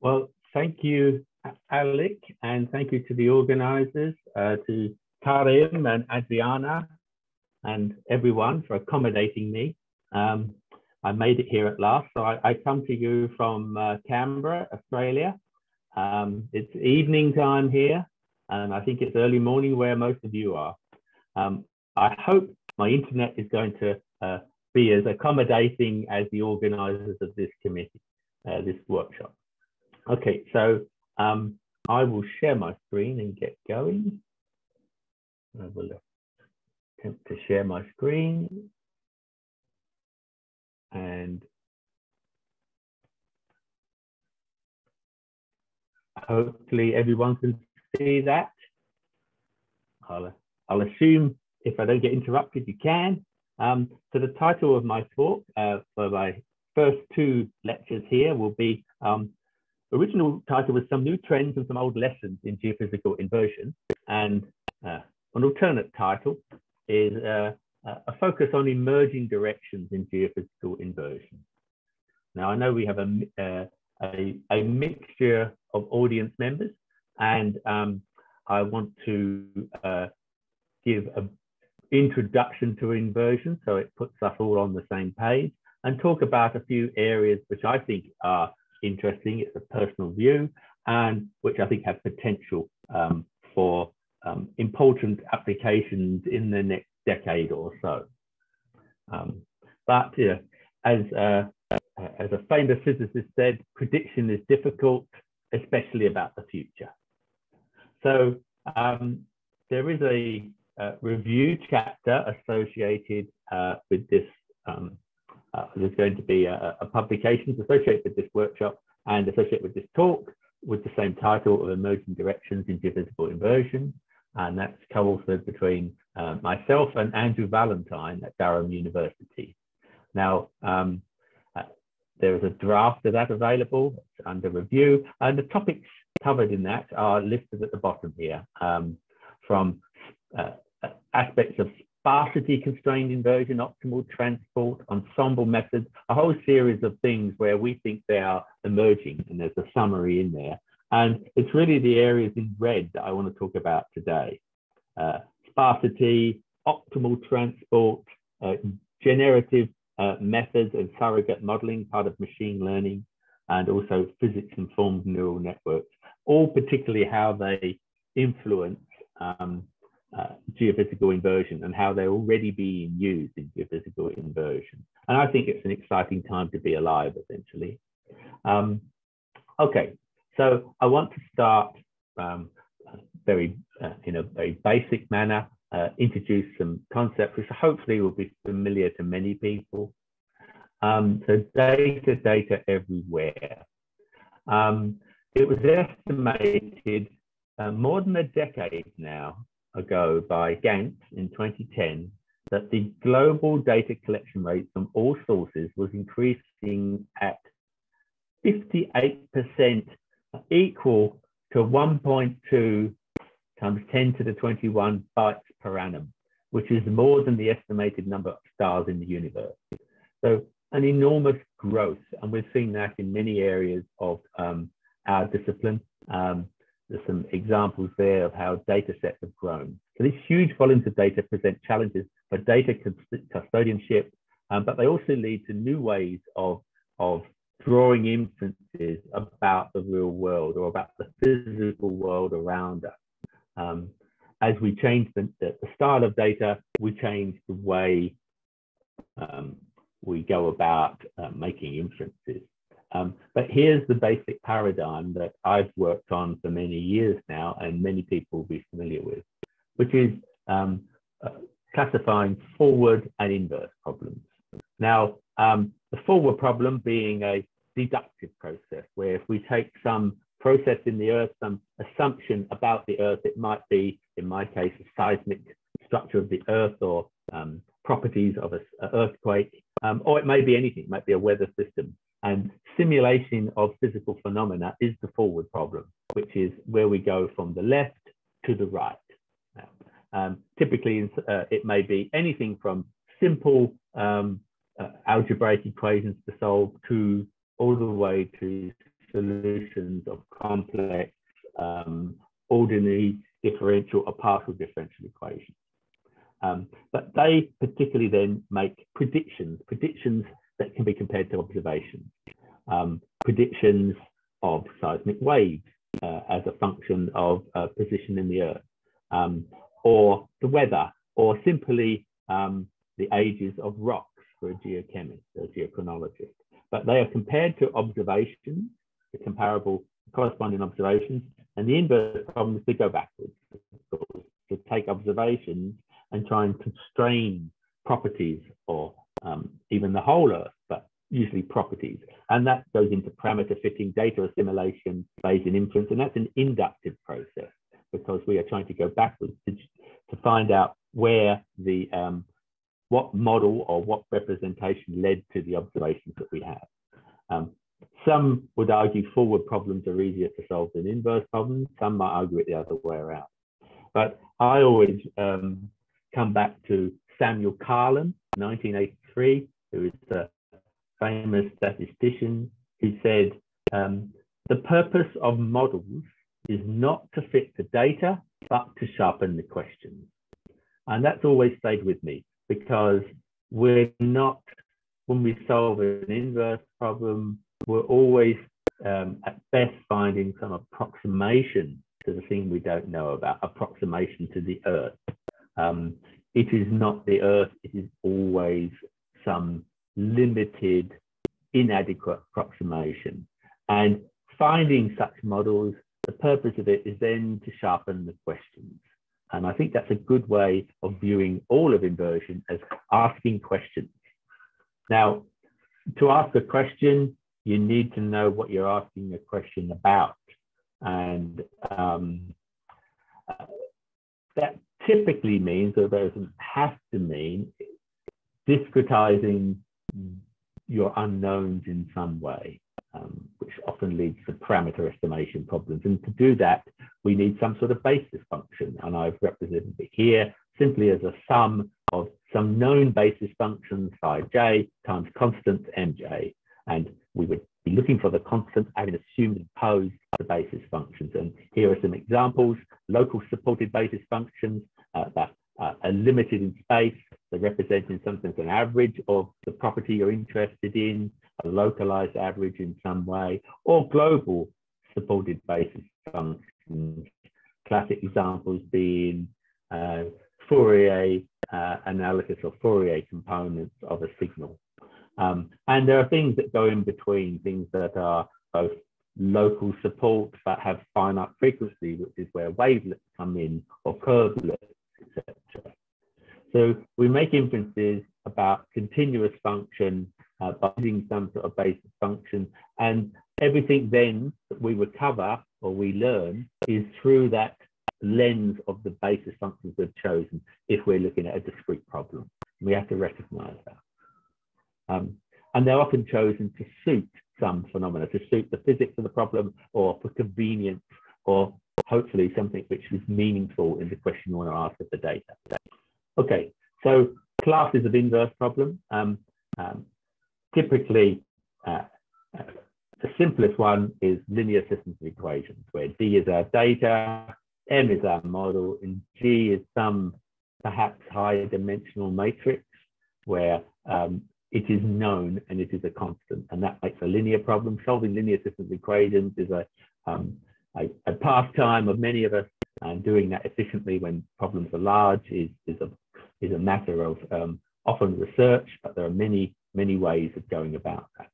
Well, thank you, Alec, and thank you to the organizers, uh, to Karim and Adriana, and everyone for accommodating me. Um, I made it here at last. So I, I come to you from uh, Canberra, Australia. Um, it's evening time here, and I think it's early morning where most of you are. Um, I hope my internet is going to uh, be as accommodating as the organizers of this committee, uh, this workshop. Okay, so um, I will share my screen and get going. I will attempt to share my screen. And hopefully everyone can see that. I'll, I'll assume if I don't get interrupted, you can. Um, so the title of my talk uh, for my first two lectures here will be um, original title was some new trends and some old lessons in geophysical inversion. And uh, an alternate title is uh, a focus on emerging directions in geophysical inversion. Now, I know we have a, uh, a, a, mixture of audience members, and um, I want to uh, give an introduction to inversion so it puts us all on the same page and talk about a few areas which I think are interesting. It's a personal view and which I think have potential um, for um, important applications in the next decade or so. Um, but as, uh, as a famous physicist said, prediction is difficult, especially about the future. So um, there is a, a, review chapter associated uh, with this. Uh, there's going to be a, a publication associated with this workshop and associated with this talk with the same title of Emerging Directions in Geophysical Inversion and that's co-authored between uh, myself and Andrew Valentine at Durham University. Now, um, uh, there is a draft of that available it's under review, and the topics covered in that are listed at the bottom here, um, from uh, aspects of sparsity constrained inversion, optimal transport, ensemble methods, a whole series of things where we think they are emerging, and there's a summary in there. And it's really the areas in red that I want to talk about today. Uh, sparsity, optimal transport, uh, generative uh, methods and surrogate modeling, part of machine learning, and also physics-informed neural networks, all particularly how they influence um, uh, geophysical inversion and how they're already being used in geophysical inversion. And I think it's an exciting time to be alive, essentially. Um, okay, so I want to start um, very uh, in a very basic manner, uh, introduce some concepts which hopefully will be familiar to many people. Um, so data, data everywhere. Um, it was estimated uh, more than a decade now ago by Gantz in 2010 that the global data collection rate from all sources was increasing at 58% equal to 1.2 times 10 to the 21 bytes per annum, which is more than the estimated number of stars in the universe. So an enormous growth, and we've seen that in many areas of um, our discipline. Um, there's some examples there of how data sets have grown. So these huge volumes of data present challenges for data custodianship, um, but they also lead to new ways of, of drawing inferences about the real world or about the physical world around us. Um, as we change the, the, style of data, we change the way um, we go about uh, making inferences. Um, but here's the basic paradigm that I've worked on for many years now, and many people will be familiar with, which is um, uh, classifying forward and inverse problems. Now, um, the forward problem being a deductive process, where if we take some process in the Earth, some assumption about the Earth, it might be, in my case, a seismic structure of the Earth or um, properties of an earthquake, um, or it may be anything, it might be a weather system. And simulation of physical phenomena is the forward problem, which is where we go from the left to the right. Um, typically, uh, it may be anything from simple um, uh, algebraic equations to solve to all the way to solutions of complex um, ordinary differential or partial differential equations. Um, but they particularly then make predictions, predictions that can be compared to observations, um, predictions of seismic waves uh, as a function of uh, position in the Earth, um, or the weather, or simply um, the ages of rocks for a geochemist or a geochronologist. But they are compared to observations, the comparable corresponding observations, and the inverse problem is to go backwards, to take observations and try and constrain properties or um, even the whole Earth, but usually properties. And that goes into parameter fitting, data assimilation, Bayesian inference, and that's an inductive process because we are trying to go backwards to, to find out where the um, what model or what representation led to the observations that we have. Um, some would argue forward problems are easier to solve than inverse problems. Some might argue it the other way around. But I always um, come back to Samuel Karlin, 1983, who is a famous statistician who said, um, the purpose of models is not to fit the data, but to sharpen the questions. And that's always stayed with me because we're not, when we solve an inverse problem, we're always um, at best finding some approximation to the thing we don't know about, approximation to the Earth. Um, it is not the Earth, it is always some limited, inadequate approximation. And finding such models, the purpose of it is then to sharpen the questions. And I think that's a good way of viewing all of inversion as asking questions. Now, to ask a question, you need to know what you're asking a question about. And um, that typically means, or doesn't have to mean, discretizing your unknowns in some way, um, which often leads to parameter estimation problems. And to do that, we need some sort of basis function. And I've represented it here simply as a sum of some known basis functions phi j times constant mj. And we would be looking for the constant having assumed and posed the basis functions. And here are some examples, local supported basis functions uh, that uh, are limited in space, they're representing something an average of the property you're interested in, a localized average in some way, or global supported basis functions. Classic examples being uh, Fourier uh, analysis or Fourier components of a signal. Um, and there are things that go in between, things that are both local support but have finite frequency, which is where wavelets come in, or curvelets, etc. So we make inferences about continuous function uh, by using some sort of basis function, and everything then that we recover or we learn is through that lens of the basis functions we've chosen if we're looking at a discrete problem. We have to recognize that. Um, and they're often chosen to suit some phenomena, to suit the physics of the problem or for convenience or hopefully something which is meaningful in the question you want to ask of the data. Okay, so classes of inverse problem. Um, um, typically, uh, uh, the simplest one is linear systems of equations, where D is our data, M is our model, and G is some perhaps higher dimensional matrix where um, it is known and it is a constant, and that makes a linear problem. Solving linear systems of equations is a, um, a, pastime of many of us, and doing that efficiently when problems are large is, is, a, is a matter of um, often research, but there are many, many ways of going about that.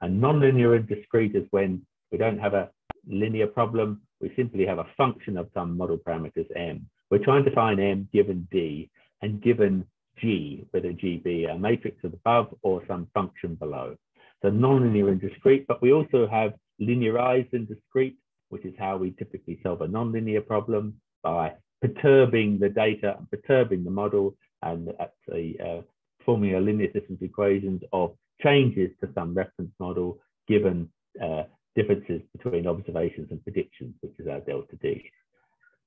And nonlinear and discrete is when we don't have a linear problem, we simply have a function of some model parameters m. We're trying to find m given d, and given G, whether G be a matrix at above or some function below. So nonlinear and discrete, but we also have linearized and discrete, which is how we typically solve a nonlinear problem by perturbing the data and perturbing the model and actually uh, forming a linear systems equations of changes to some reference model given uh, differences between observations and predictions, which is our delta D.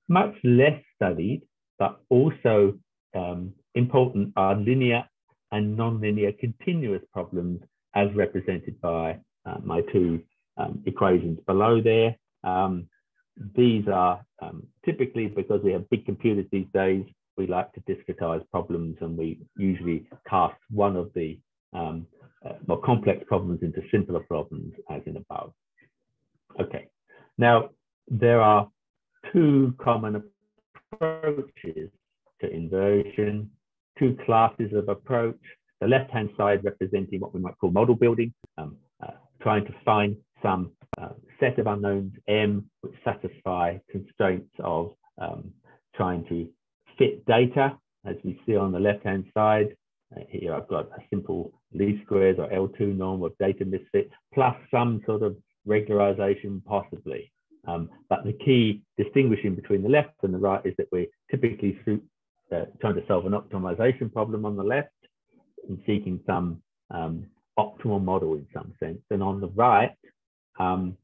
Much less studied, but also um, important are linear and nonlinear continuous problems as represented by uh, my two um, equations below there. Um, these are um, typically because we have big computers these days, we like to discretize problems and we usually cast one of the um, uh, more complex problems into simpler problems as in above. Okay, now there are two common approaches to inversion, two classes of approach. The left-hand side representing what we might call model building, um, uh, trying to find some uh, set of unknowns M which satisfy constraints of um, trying to fit data, as we see on the left-hand side. Uh, here I've got a simple least squares or L2 norm of data misfit, plus some sort of regularization possibly. Um, but the key distinguishing between the left and the right is that we're typically uh, trying to solve an optimization problem on the left and seeking some um, optimal model in some sense. And on the right um,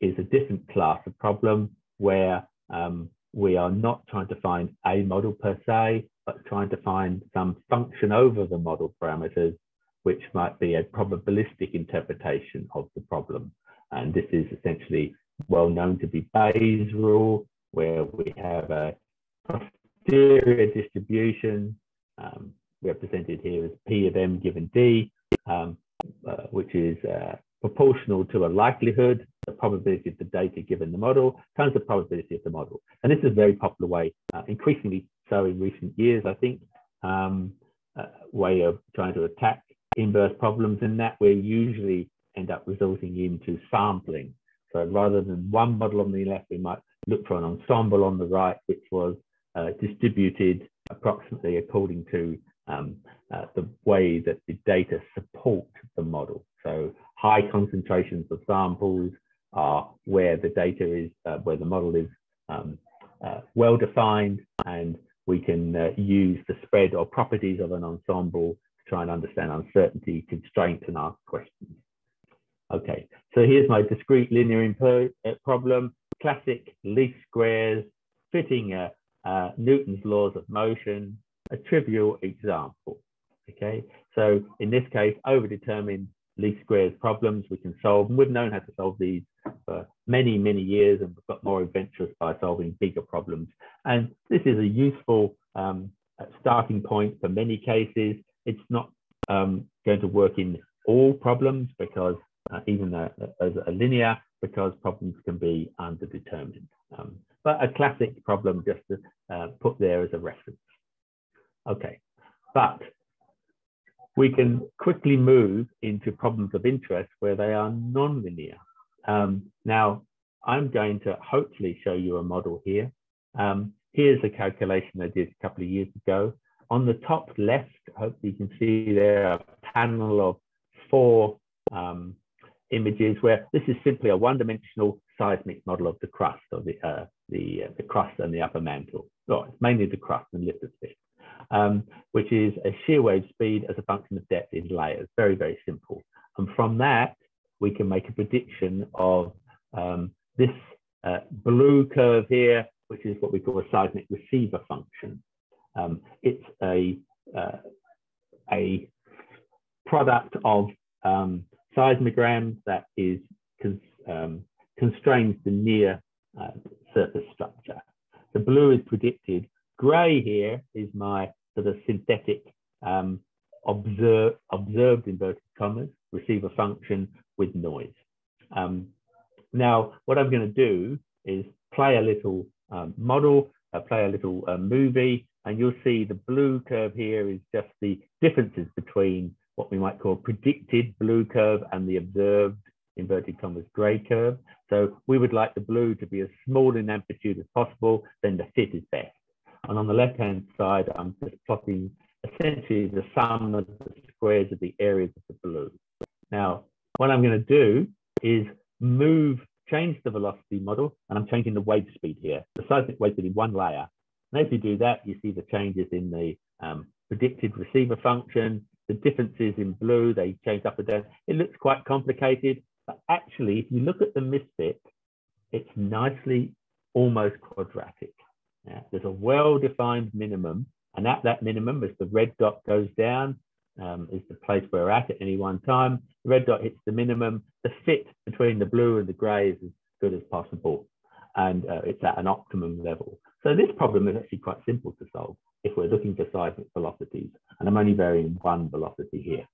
is a different class of problem where um, we are not trying to find a model per se, but trying to find some function over the model parameters, which might be a probabilistic interpretation of the problem. And this is essentially well known to be Bayes' rule, where we have a posterior distribution um, represented here as P of M given D, um, uh, which is uh, proportional to a likelihood, the probability of the data given the model, times the probability of the model. And this is a very popular way, uh, increasingly so in recent years, I think, um, way of trying to attack inverse problems in that we usually end up resulting into sampling. So rather than one model on the left, we might look for an ensemble on the right, which was uh, distributed approximately according to um, uh, the way that the data support the model. So high concentrations of samples are where the data is, uh, where the model is um, uh, well defined, and we can uh, use the spread or properties of an ensemble to try and understand uncertainty, constraints, and ask questions. Okay, so here's my discrete linear uh, problem, classic least squares, fitting Newton's laws of motion, a trivial example. Okay, so in this case, overdetermined least squares problems we can solve. And we've known how to solve these for many, many years, and we've got more adventurous by solving bigger problems. And this is a useful um, starting point for many cases. It's not um, going to work in all problems because uh, even a, as a linear, because problems can be underdetermined. Um, but a classic problem just to uh, put there as a reference. Okay, but we can quickly move into problems of interest where they are nonlinear. Um, now, I'm going to hopefully show you a model here. Um, here's a calculation I did a couple of years ago. On the top left, hopefully you can see there a panel of four um, images where this is simply a one-dimensional seismic model of the crust of the uh, the, uh, the crust and the upper mantle. Oh, it's mainly the crust and lithosphere um, which is a shear wave speed as a function of depth in layers. Very, very simple. And from that, we can make a prediction of um, this uh, blue curve here, which is what we call a seismic receiver function. Um, it's a, uh, a product of um, seismograms that is cons um, constrains the near uh, surface structure. The blue is predicted Gray here is my sort of synthetic um, observe, observed inverted commas receiver function with noise. Um, now, what I'm going to do is play a little um, model, uh, play a little uh, movie, and you'll see the blue curve here is just the differences between what we might call predicted blue curve and the observed inverted commas gray curve. So we would like the blue to be as small in amplitude as possible, then the fit is best. And on the left-hand side, I'm just plotting essentially the sum of the squares of the areas of the blue. Now, what I'm going to do is move, change the velocity model, and I'm changing the wave speed here. The seismic wave speed in one layer. And as you do that, you see the changes in the um, predicted receiver function, the differences in blue, they change up and down. It looks quite complicated, but actually, if you look at the misfit, it's nicely almost quadratic. Yeah, there's a well-defined minimum, and at that minimum, as the red dot goes down, um, is the place we're at at any one time. The red dot hits the minimum. The fit between the blue and the gray is as good as possible. And uh, it's at an optimum level. So this problem is actually quite simple to solve if we're looking for seismic velocities. And I'm only varying one velocity here.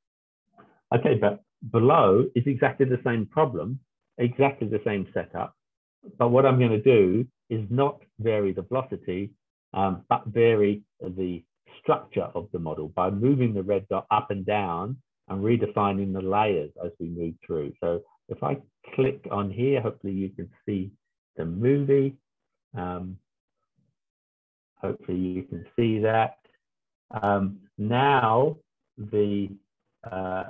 Okay, but below is exactly the same problem, exactly the same setup. But what I'm going to do is not vary the velocity, um, but vary the structure of the model by moving the red dot up and down and redefining the layers as we move through. So if I click on here, hopefully you can see the movie. Um, hopefully you can see that. Um, now the uh,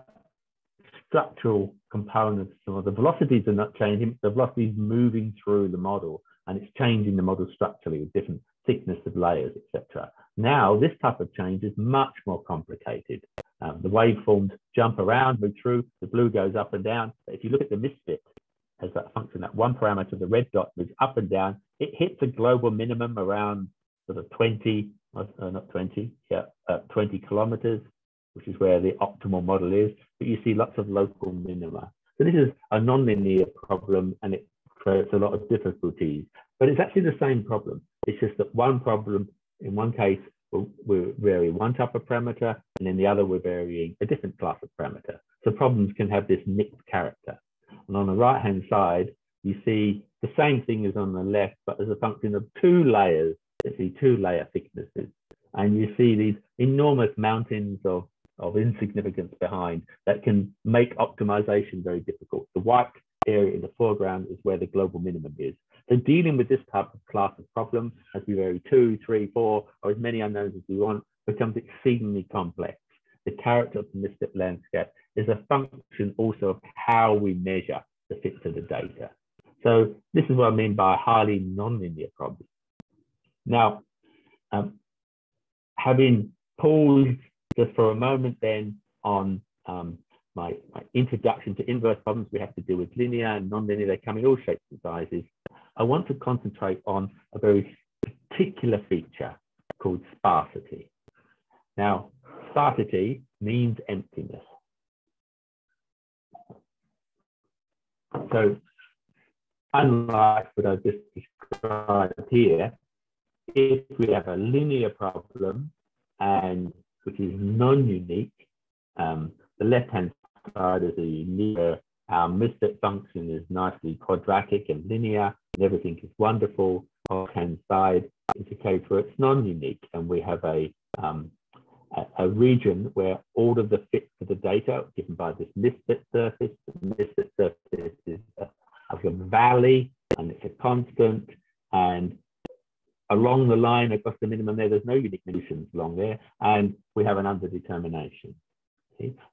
structural components or the velocities are not changing, the velocity is moving through the model and it's changing the model structurally with different thickness of layers, etc. Now, this type of change is much more complicated. Um, the waveforms jump around, move through, the blue goes up and down. But if you look at the misfit as that function, that one parameter, the red dot moves up and down, it hits a global minimum around sort of 20, uh, not 20, yeah, uh, 20 kilometers, which is where the optimal model is. But you see lots of local minima. So this is a nonlinear problem and it creates a lot of difficulties. But it's actually the same problem. It's just that one problem, in one case, we're varying one type of parameter, and in the other, we're varying a different class of parameter. So problems can have this mixed character. And on the right-hand side, you see the same thing as on the left, but as a function of two layers, you see two layer thicknesses. And you see these enormous mountains of, of insignificance behind that can make optimization very difficult. The white area in the foreground is where the global minimum is. So dealing with this type of class of problem, as we vary two, three, four, or as many unknowns as we want, becomes exceedingly complex. The character of the misfit landscape is a function also of how we measure the fit to the data. So this is what I mean by highly nonlinear problem. Now, um, having paused just for a moment then on um, my, my, introduction to inverse problems, we have to deal with linear and nonlinear, they come in all shapes and sizes. I want to concentrate on a very particular feature called sparsity. Now, sparsity means emptiness. So, unlike what I've just described here, if we have a linear problem and which is non-unique, um, the left-hand side is a unique. Our misfit function is nicely quadratic and linear, and everything is wonderful. Right-hand side is a case where it's non-unique, and we have a, um, a, a region where all of the fits of the data given by this misfit surface. The misfit surface is a, a valley, and it's a constant, and along the line across the minimum there, there's no unique solutions along there, and we have an underdetermination.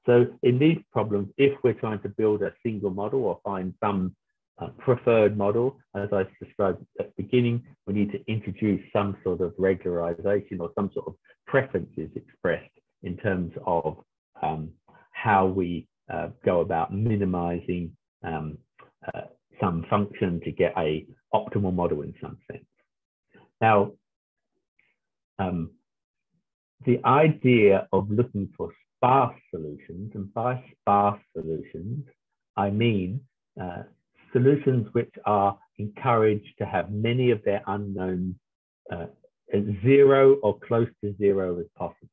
So in these problems, if we're trying to build a single model or find some uh, preferred model, as I described at the beginning, we need to introduce some sort of regularization or some sort of preferences expressed in terms of um, how we uh, go about minimizing um, uh, some function to get a optimal model in some sense. Now, um, the idea of looking for sparse solutions, and by sparse solutions, I mean uh, solutions which are encouraged to have many of their unknowns uh, zero or close to zero as possible.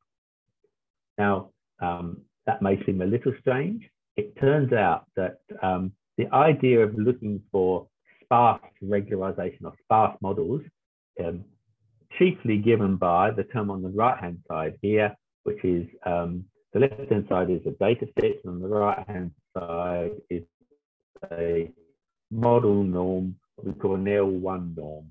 Now, um, that may seem a little strange. It turns out that um, the idea of looking for sparse regularization or sparse models, um, chiefly given by the term on the right-hand side here, which is um, the left-hand side is a data set, and on the right-hand side is a model norm, we call an L1 norm.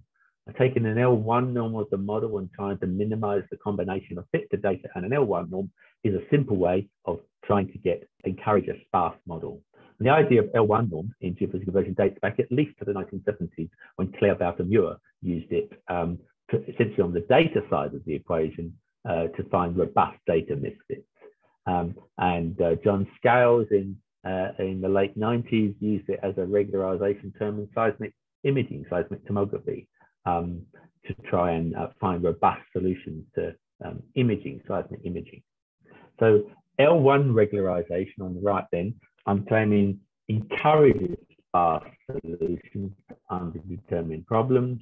I'm taking an L1 norm of the model and trying to minimize the combination of to data and an L1 norm is a simple way of trying to get encourage a sparse model. And the idea of L1 norm in geophysical inversion dates back at least to the 1970s when Claerbout and Muir used it to, essentially on the data side of the equation uh, to find robust data misfits. Um, and uh, John Scales in, uh, in the late 90s used it as a regularization term in seismic imaging, seismic tomography, um, to try and uh, find robust solutions to um, imaging, seismic imaging. So L1 regularization on the right then, I'm claiming encourages sparse solutions to underdetermined problems.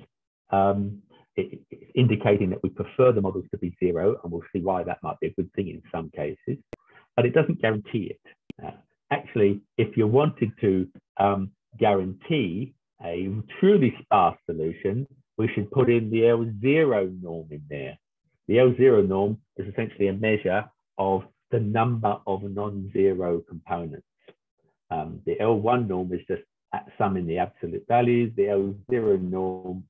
Um, it, it's indicating that we prefer the models to be zero, and we'll see why that might be a good thing in some cases, but it doesn't guarantee it. Uh, actually, if you wanted to um, guarantee a truly sparse solution, we should put in the L0 norm in there. The L0 norm is essentially a measure of the number of non-zero components. Um, the L1 norm is just summing the absolute values. The L0 norm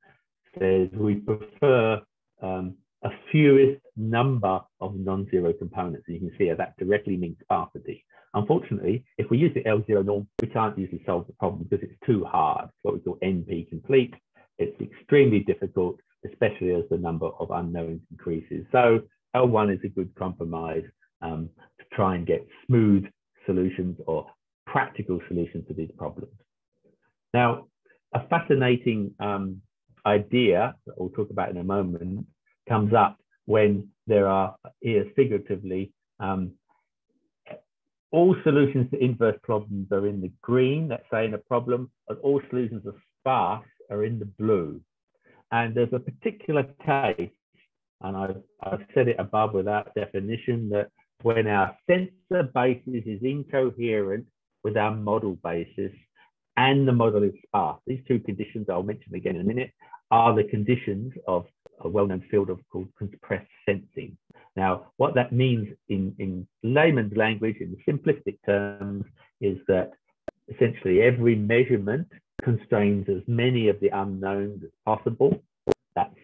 says we prefer um, a fewest number of non-zero components. And you can see how that directly means sparsity. Unfortunately, if we use the L0 norm, we can't usually solve the problem because it's too hard. It's what we call NP complete. It's extremely difficult, especially as the number of unknowns increases. So L1 is a good compromise um, to try and get smooth solutions or practical solutions to these problems. Now, a fascinating um, idea that we'll talk about in a moment comes up when there are, here figuratively, um, all solutions to inverse problems are in the green, let's say in a problem, and all solutions are sparse are in the blue. And there's a particular case, and I've, I've said it above without definition, that when our sensor basis is incoherent with our model basis and the model is sparse, these two conditions I'll mention again in a minute, are the conditions of a well-known field of called compressed sensing. Now, what that means in, in layman's language, in simplistic terms, is that essentially every measurement constrains as many of the unknowns as possible. That's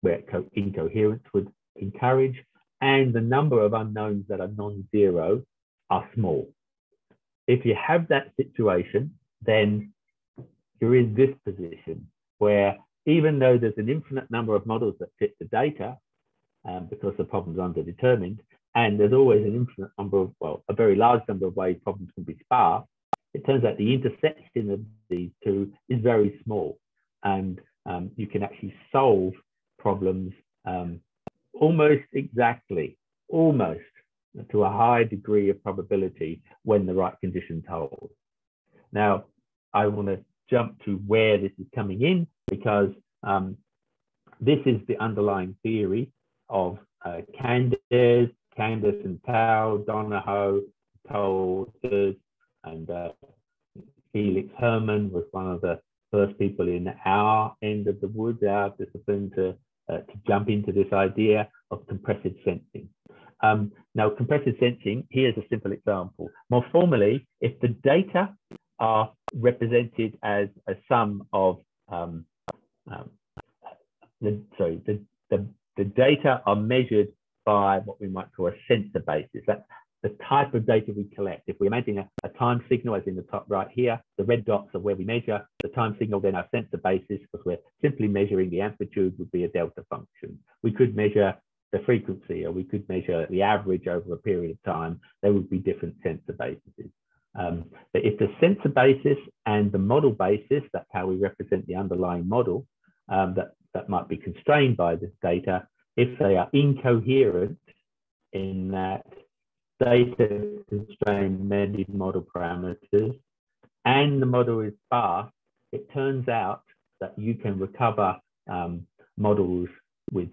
where incoherence would encourage. And the number of unknowns that are non-zero are small. If you have that situation, then you're in this position where even though there's an infinite number of models that fit the data, um, because the problem's underdetermined, and there's always an infinite number of, well, a very large number of ways problems can be sparse, it turns out the intersection of these two is very small. And um, you can actually solve problems um, almost exactly, almost to a high degree of probability when the right conditions hold. Now, I want to jump to where this is coming in because um, this is the underlying theory of uh, Candès, Candès and Tao, Donoho, Tolters, and uh, Felix Herrmann was one of the first people in our end of the woods, our discipline, to, uh, to jump into this idea of compressive sensing. Um, now, compressive sensing, here's a simple example. More formally, if the data are represented as a sum of um, um, the sorry the, the the data are measured by what we might call a sensor basis. That's the type of data we collect. If we imagine a, a, time signal, as in the top right here, the red dots are where we measure the time signal, then our sensor basis, because we're simply measuring the amplitude, would be a delta function. We could measure the frequency, or we could measure the average over a period of time. There would be different sensor bases. Um, but if the sensor basis and the model basis, that's how we represent the underlying model, um, that, that might be constrained by this data, if they are incoherent in that data constrained many model parameters and the model is sparse, it turns out that you can recover um, models with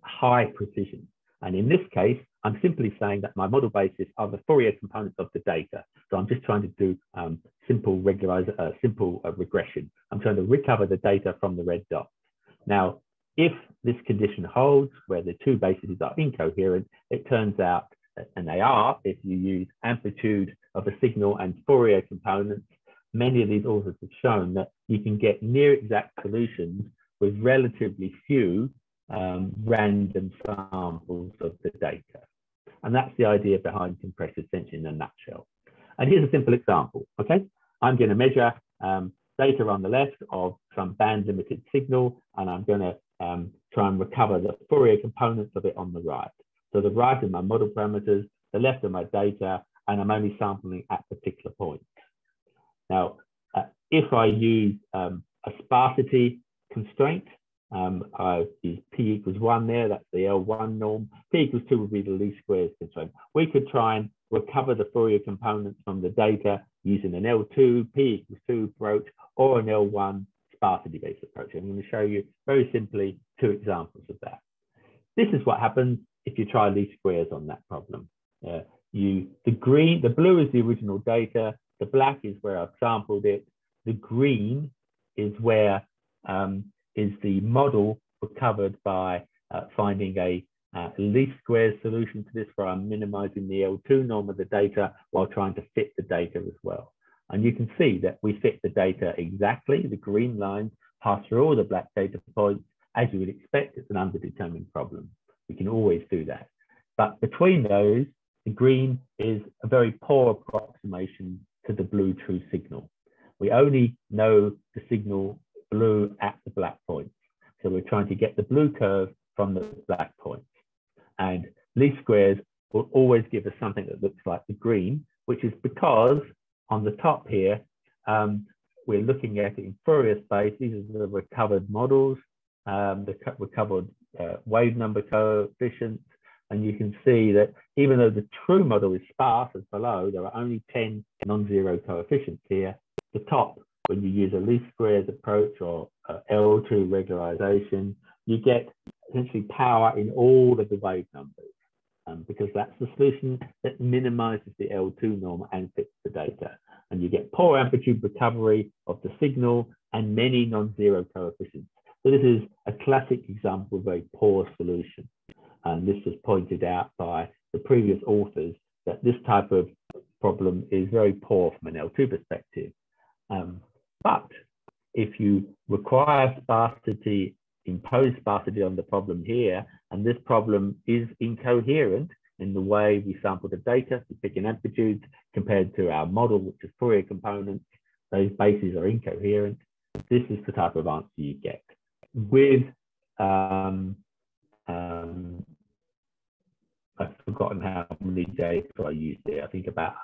high precision. And in this case, I'm simply saying that my model basis are the Fourier components of the data. So I'm just trying to do um, simple regularize, uh, simple uh, regression. I'm trying to recover the data from the red dots. Now, if this condition holds, where the two bases are incoherent, it turns out, and they are, if you use amplitude of a signal and Fourier components, many of these authors have shown that you can get near exact solutions with relatively few um, random samples of the data. And that's the idea behind compressive sensing in a nutshell. And here's a simple example, okay? I'm gonna measure um, data on the left of some band limited signal, and I'm gonna um, try and recover the Fourier components of it on the right. So the right are my model parameters, the left are my data, and I'm only sampling at particular points. Now, uh, if I use um, a sparsity constraint, um, I use p equals one there, that's the L1 norm. p equals two would be the least squares constraint. We could try and recover the Fourier components from the data using an L2 P equals 2 approach or an L1 sparsity-based approach. I'm going to show you very simply two examples of that. This is what happens if you try least squares on that problem. Uh, you the green, the blue is the original data, the black is where I've sampled it, the green is where um, is the model recovered by uh, finding a uh, least squares solution to this where I'm minimizing the L2 norm of the data while trying to fit the data as well. And you can see that we fit the data exactly. The green lines pass through all the black data points. As you would expect, it's an underdetermined problem. We can always do that. But between those, the green is a very poor approximation to the blue true signal. We only know the signal blue at the black points. So we're trying to get the blue curve from the black points. And least squares will always give us something that looks like the green, which is because on the top here, um, we're looking at it in Fourier space. These are the recovered models, um, the recovered uh, wave number coefficients. And you can see that even though the true model is sparse as below, there are only 10 non-zero coefficients here. The top, when you use a least squares approach or uh, L2 regularization, you get essentially power in all of the wave numbers um, because that's the solution that minimizes the L2 norm and fits the data. And you get poor amplitude recovery of the signal and many non-zero coefficients. So this is a classic example of a poor solution. And this was pointed out by the previous authors that this type of problem is very poor from an L2 perspective. Um, but if you require sparsity impose sparsity on the problem here, and this problem is incoherent in the way we sample the data, we pick an amplitude compared to our model, which is Fourier components. Those bases are incoherent. This is the type of answer you get. With, um, um, I've forgotten how many data I used there. I think about,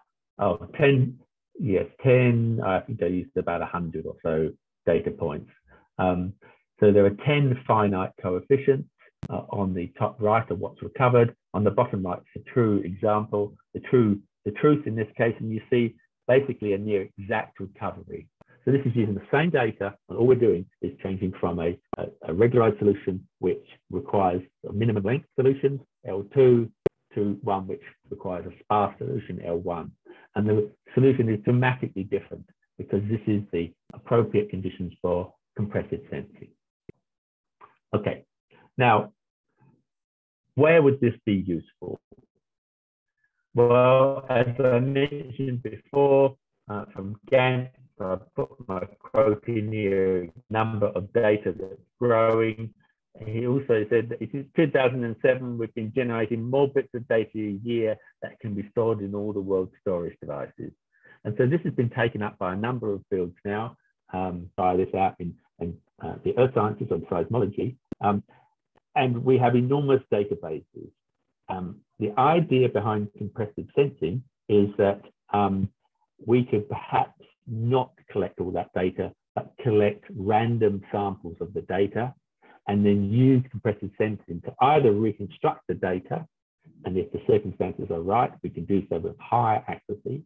oh, 10, yes, 10, I think I used about 100 or so data points. Um, so there are 10 finite coefficients uh, on the top right of what's recovered. On the bottom right, a true example, the true, the truth in this case, and you see basically a near exact recovery. So this is using the same data, and all we're doing is changing from a, a, a regularized solution, which requires a minimum length solution, L2, to one which requires a sparse solution, L1. And the solution is dramatically different because this is the appropriate conditions for compressive sensing. Okay, now, where would this be useful? Well, as I mentioned before, uh, from Gantz, I put my quote in here, number of data that's growing. He also said that since 2007, we've been generating more bits of data a year that can be stored in all the world's storage devices. And so this has been taken up by a number of fields now. Um, try this out in, in uh, the earth sciences or seismology. Um, and we have enormous databases. Um, the idea behind compressive sensing is that um, we could perhaps not collect all that data, but collect random samples of the data and then use compressive sensing to either reconstruct the data, and if the circumstances are right, we can do so with higher accuracy,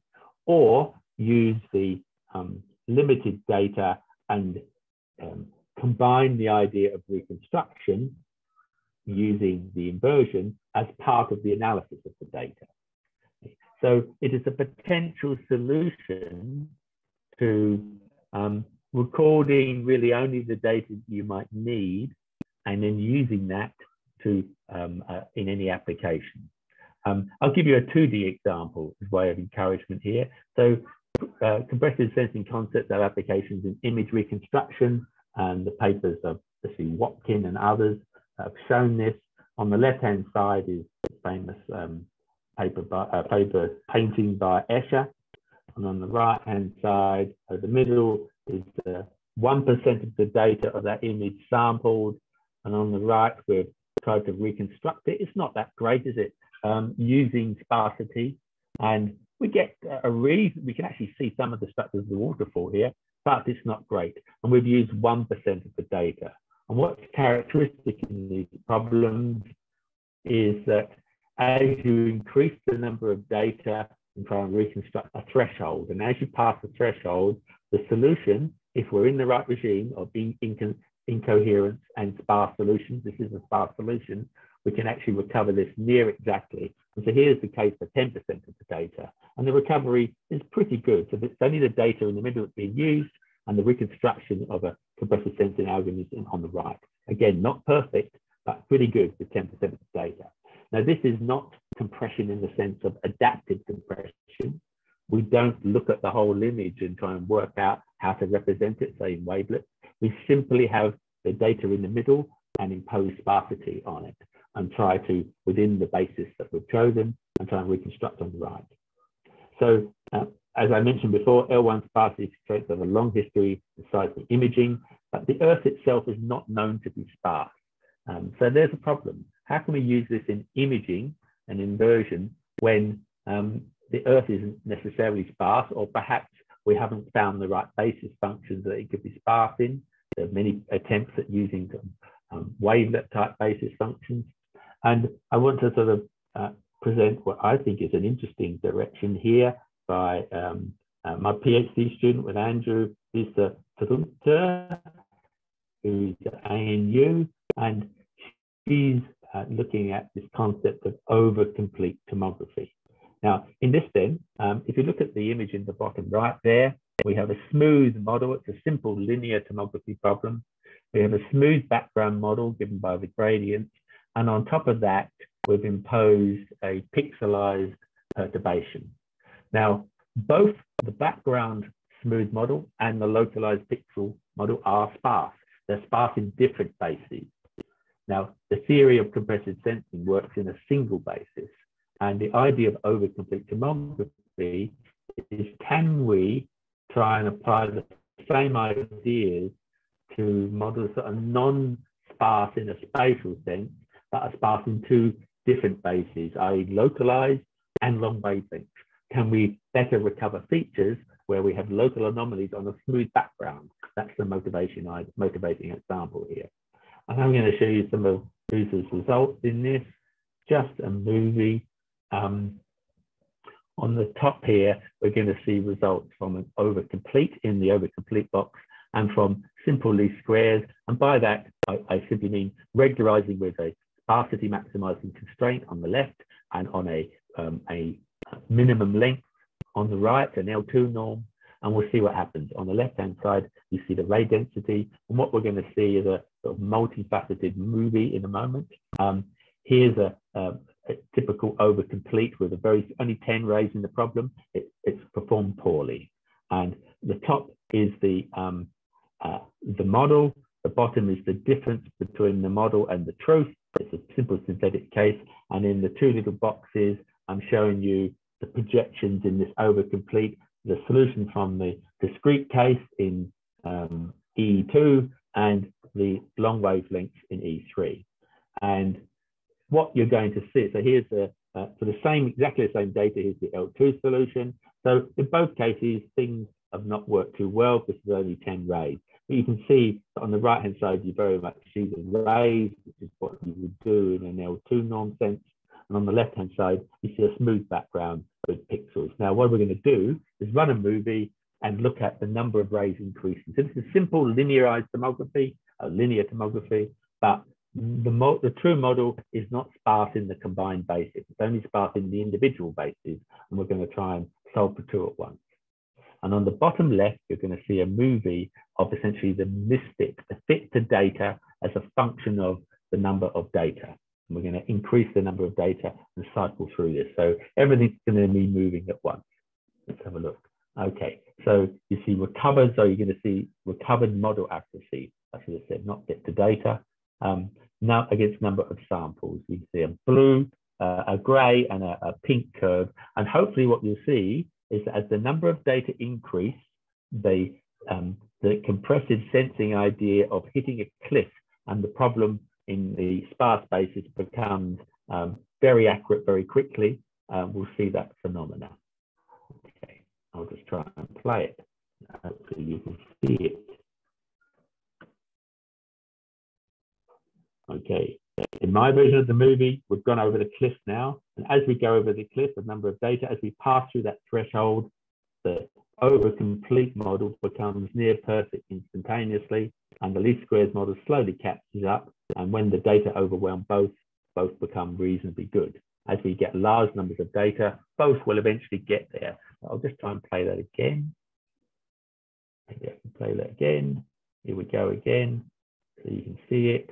or use the um, limited data and um, combine the idea of reconstruction using the inversion as part of the analysis of the data. So it is a potential solution to um, recording really only the data you might need and then using that to um, uh, in any application. Um, I'll give you a 2D example as way of encouragement here. So uh, compressive sensing concepts have applications in image reconstruction, and the papers of especially Wakin and others have shown this. On the left-hand side is the famous um, paper, by, uh, paper painting by Escher, and on the right-hand side, the middle is the 1% of the data of that image sampled, and on the right, we've tried to reconstruct it. It's not that great, is it? Um, using sparsity, and we get a reason, we can actually see some of the structures of the waterfall here, but it's not great. And we've used 1% of the data. And what's characteristic in these problems is that as you increase the number of data and try and reconstruct a threshold, and as you pass the threshold, the solution, if we're in the right regime of being incoherence and sparse solutions, this is a sparse solution, we can actually recover this near exactly. And so here's the case for 10% of the data. And the recovery is pretty good. So it's only the data in the middle that's being used and the reconstruction of a compressive sensing algorithm on the right. Again, not perfect, but pretty good for 10% of the data. Now, this is not compression in the sense of adaptive compression. We don't look at the whole image and try and work out how to represent it, say in wavelets. We simply have the data in the middle and impose sparsity on it and try to, within the basis that we've chosen, and try and reconstruct on the right. So uh, as I mentioned before, L1 sparsity constraints have a long history in seismic imaging, but the Earth itself is not known to be sparse. Um, so there's a problem. How can we use this in imaging and inversion when um, the Earth isn't necessarily sparse, or perhaps we haven't found the right basis functions that it could be sparse in? There are many attempts at using um, wavelet type basis functions. And I want to sort of uh, present what I think is an interesting direction here by um, uh, my PhD student with Andrew, Lisa Trunter, who's at ANU, and she's uh, looking at this concept of over-complete tomography. Now, in this then, um, if you look at the image in the bottom right there, we have a smooth model. It's a simple linear tomography problem. We have a smooth background model given by the gradient. And on top of that, we've imposed a pixelized perturbation. Now, both the background smooth model and the localized pixel model are sparse. They're sparse in different bases. Now, the theory of compressive sensing works in a single basis. And the idea of over-complete tomography is can we try and apply the same ideas to models that are non-sparse in a spatial sense, but are sparse in two different bases, i.e. localized and long wavelengths can we better recover features where we have local anomalies on a smooth background? That's the motivation, motivating example here. And I'm going to show you some of Lisa's results in this, just a movie. Um, on the top here, we're going to see results from an over-complete in the over-complete box and from simple least squares. And by that, I, I simply mean regularizing with a sparsity maximizing constraint on the left and on a, um, a minimum length on the right, an L2 norm, and we'll see what happens. On the left-hand side, you see the ray density, and what we're going to see is a sort of multifaceted movie in a moment. Um, here's a, a, a, typical over-complete with a very only 10 rays in the problem. It, it's performed poorly. And the top is the, um, uh, the model. The bottom is the difference between the model and the truth. It's a simple synthetic case. And in the two little boxes, I'm showing you the projections in this over-complete, the solution from the discrete case in um, E2 and the long wavelengths in E3. And what you're going to see, so here's the, uh, for the same, exactly the same data, here's the L2 solution. So in both cases, things have not worked too well This is only 10 rays. But you can see on the right-hand side, you very much see the rays, which is what you would do in an L2 norm sense. And on the left-hand side, you see a smooth background with pixels. Now, what we're going to do is run a movie and look at the number of rays increasing. So this is simple linearized tomography, a linear tomography, but the, the, true model is not sparse in the combined basis. It's only sparse in the individual bases, and we're going to try and solve the two at once. And on the bottom left, you're going to see a movie of essentially the misfit, the fit to data as a function of the number of data. We're going to increase the number of data and cycle through this. So everything's going to be moving at once. Let's have a look. Okay, so you see recovered, so you're going to see recovered model accuracy. As I said, not fit to data. Um, now against number of samples, you can see a blue, uh, a gray, and a, a, pink curve. And hopefully, what you'll see is that as the number of data increase, the um, the compressive sensing idea of hitting a cliff and the problem in the sparse basis becomes um, very accurate very quickly, uh, we'll see that phenomena. Okay, I'll just try and play it. Hopefully you can see it. Okay, In my version of the movie, we've gone over the cliff now. And as we go over the cliff, the number of data, as we pass through that threshold, the over complete model becomes near perfect instantaneously, and the least squares model slowly catches up. And when the data overwhelm both, both become reasonably good. As we get large numbers of data, both will eventually get there. I'll just try and play that again. Maybe I can play that again. Here we go again, so you can see it.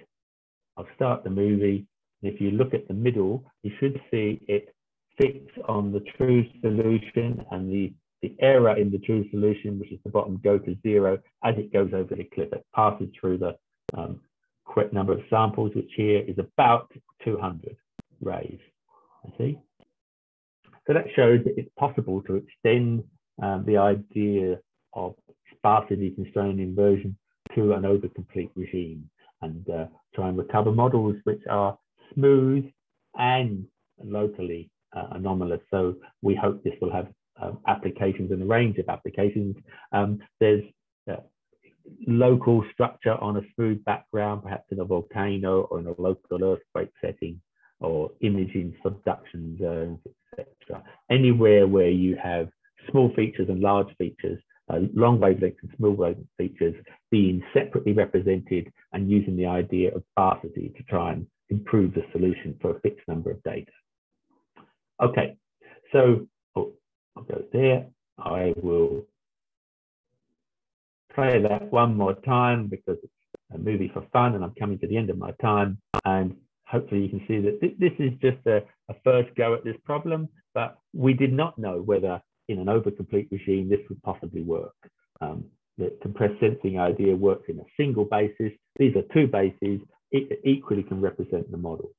I'll start the movie. And if you look at the middle, you should see it fix on the true solution and the, the error in the true solution, which is the bottom, go to zero as it goes over the cliff. It passes through the um, correct number of samples, which here is about 200 rays. I see. So that shows that it's possible to extend um, the idea of sparsity constrained inversion to an overcomplete regime and uh, try and recover models which are smooth and locally uh, anomalous. So we hope this will have um, applications and a range of applications. Um, there's uh, local structure on a smooth background, perhaps in a volcano or in a local earthquake setting, or imaging subduction zones, etc. Anywhere where you have small features and large features uh, long wavelength and small wavelength features being separately represented and using the idea of sparsity to try and improve the solution for a fixed number of data. Okay, so oh, I'll go there. I will play that one more time because it's a movie for fun and I'm coming to the end of my time. And hopefully you can see that th this is just a, a first go at this problem, but we did not know whether in an overcomplete regime, this would possibly work. Um, the compressed sensing idea works in a single basis. These are two bases, it equally can represent the model.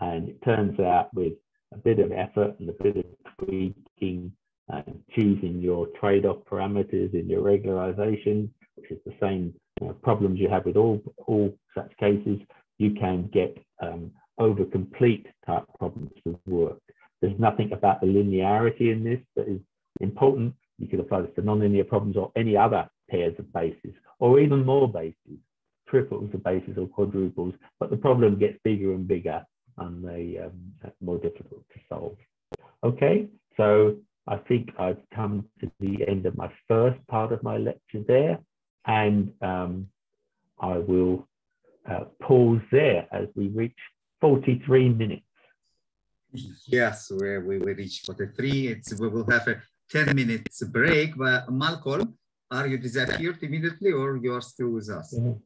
And it turns out with a bit of effort and a bit of tweaking and choosing your trade-off parameters in your regularization, which is the same you know, problems you have with all, all such cases, you can get um, over complete type problems to work. There's nothing about the linearity in this that is important. You could apply this to nonlinear problems or any other pairs of bases, or even more bases, triples of bases or quadruples, but the problem gets bigger and bigger and they um, more difficult to solve. Okay, so I think I've come to the end of my first part of my lecture there, and um, I will uh, pause there as we reach 43 minutes. Yes, we, we, reach 43. It's, we will have a 10 minutes break. But Malcolm, are you disappeared immediately or you are still with us? Mm -hmm.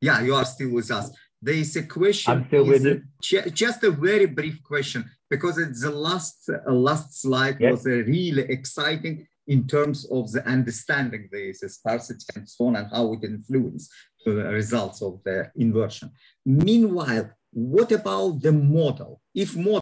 Yeah, you are still with us. There is a question. I'm still with you. Just a very brief question because it's the last uh, last slide yes. was uh, really exciting in terms of the understanding the sparsity and so on and how it influence the results of the inversion. Meanwhile, what about the model? If model